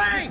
flag.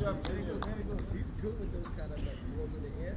job, Jay. He's good with those kind of like rolls in the air.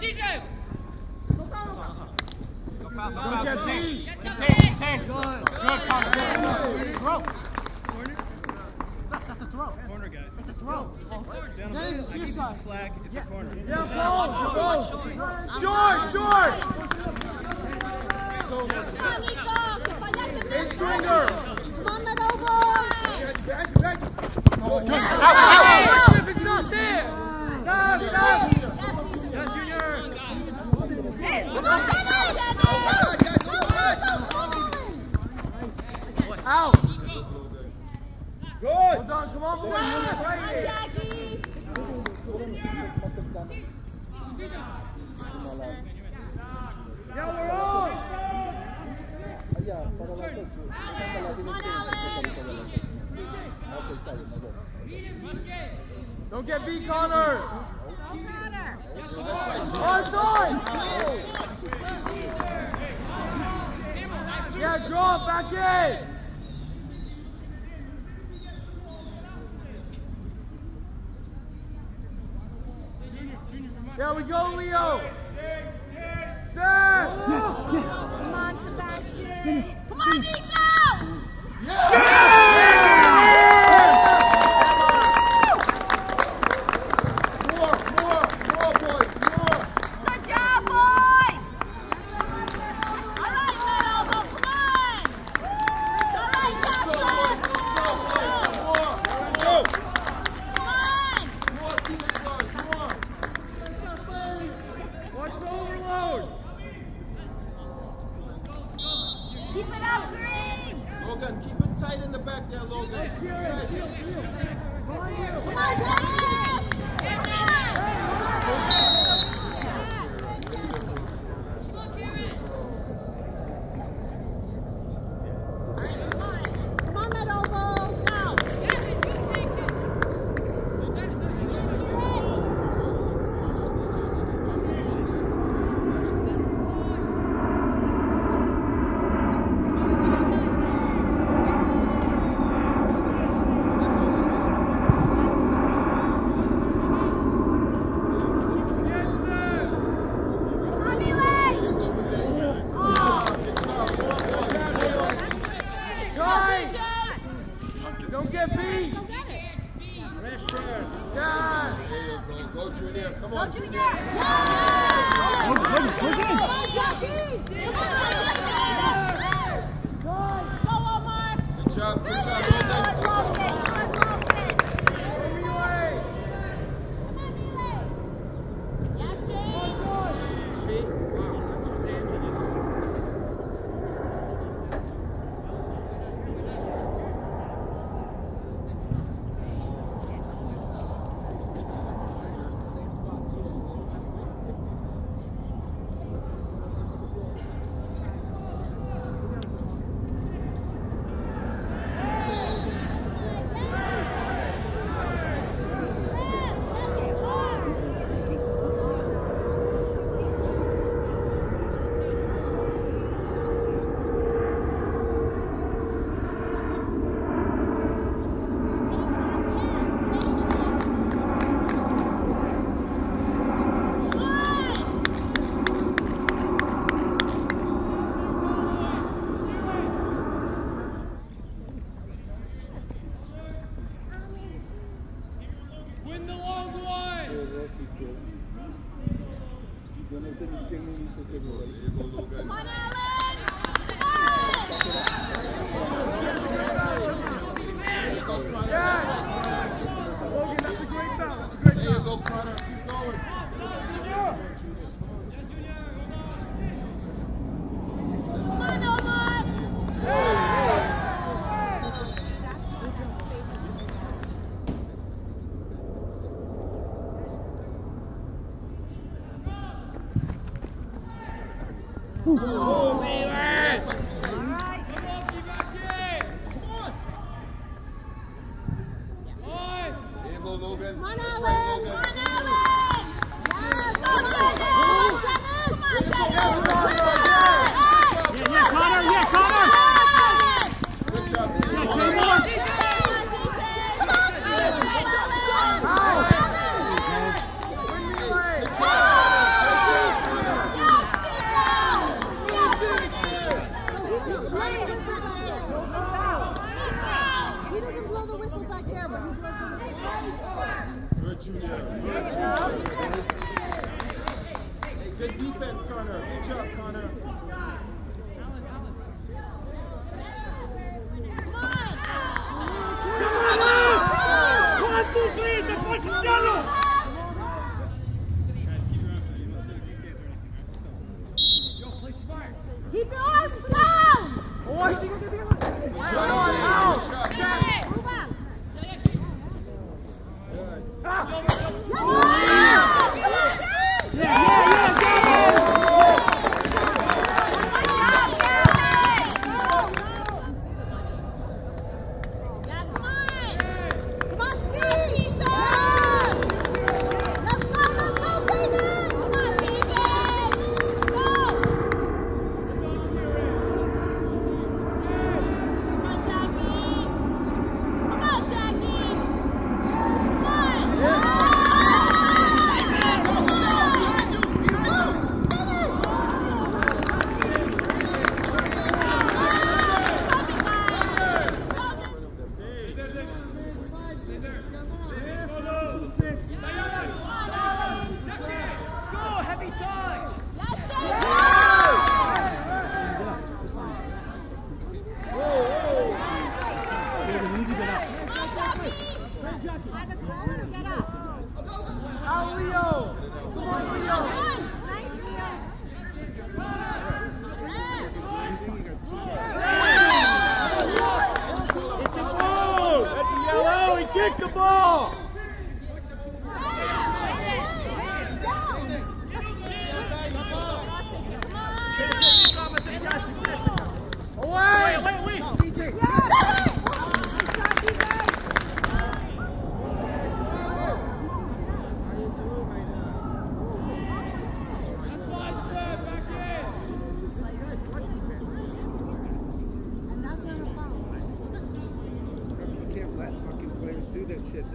Don't Don't get beat, Connor! Connor! Onside! Yeah, draw, back in! Yeah. there.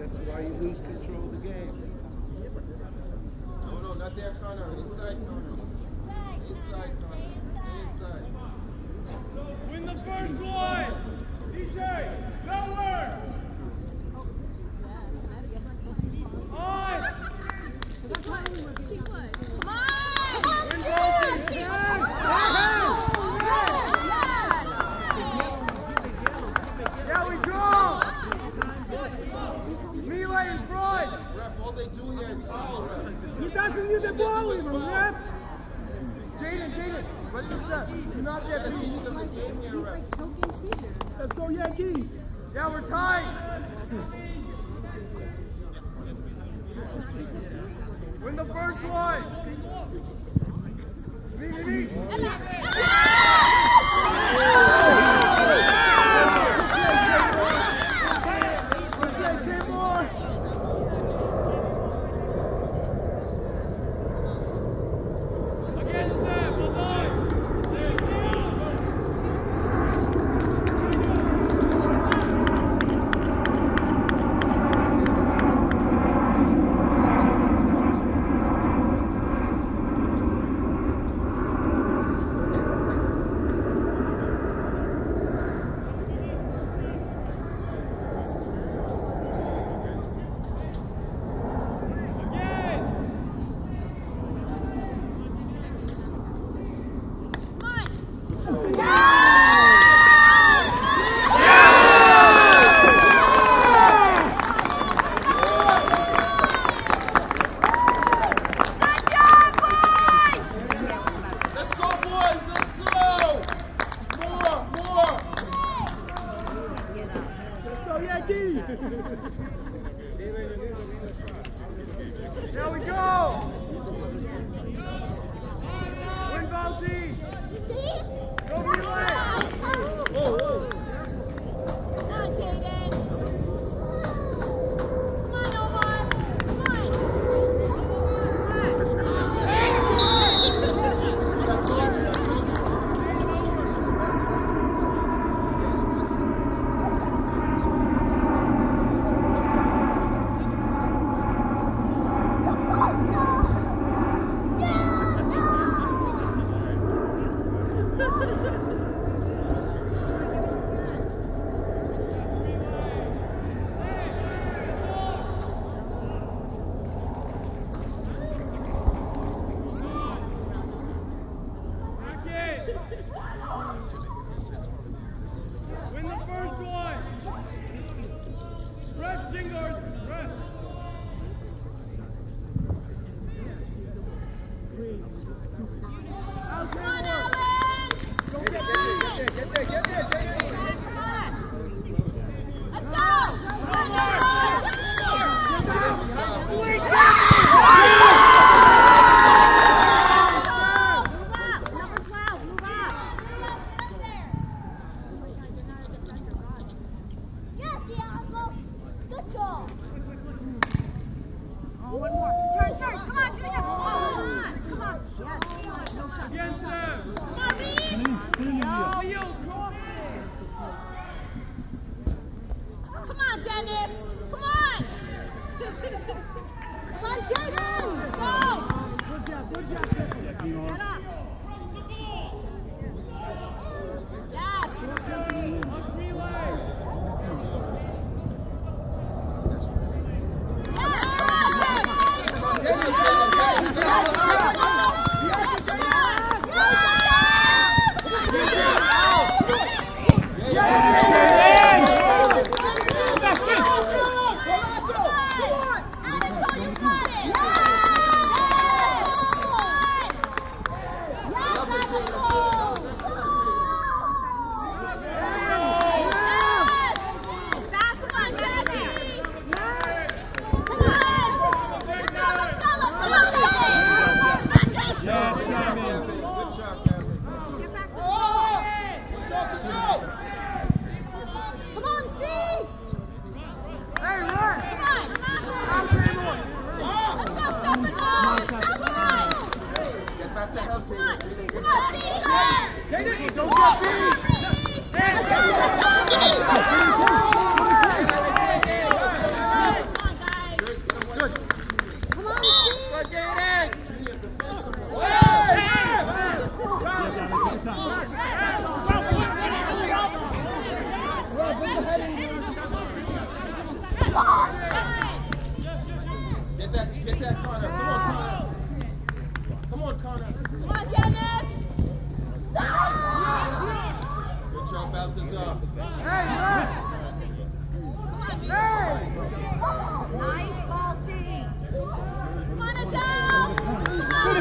That's why you lose control of the game. No, no, not there, Connor. Inside, Connor. Inside, Connor. Inside. Win the first one! What is that? You're not Yankees. He's like, he's like choking Caesar. Let's go Yankees. Yeah, we're tied. Win the first one. Me, me, me.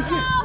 그.